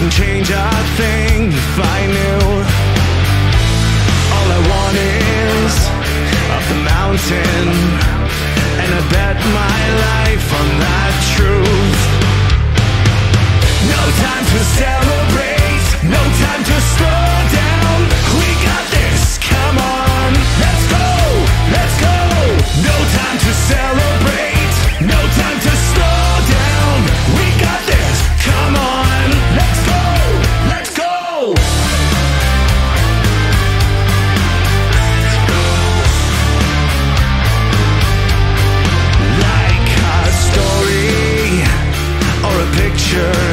wouldn't change a thing if I knew. future.